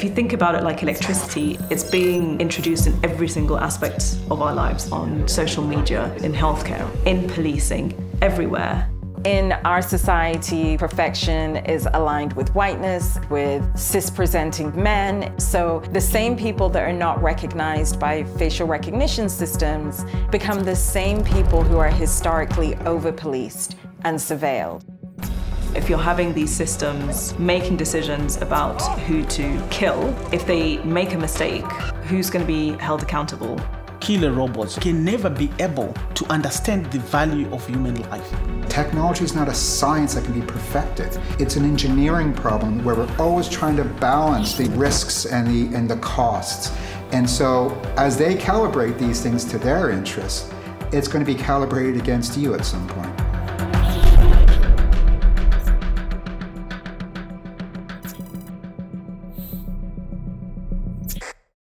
If you think about it like electricity, it's being introduced in every single aspect of our lives on social media, in healthcare, in policing, everywhere. In our society, perfection is aligned with whiteness, with cis-presenting men. So the same people that are not recognized by facial recognition systems become the same people who are historically over-policed and surveilled. If you're having these systems making decisions about who to kill, if they make a mistake, who's going to be held accountable? killer robots can never be able to understand the value of human life. Technology is not a science that can be perfected. It's an engineering problem where we're always trying to balance the risks and the, and the costs. And so as they calibrate these things to their interests, it's going to be calibrated against you at some point.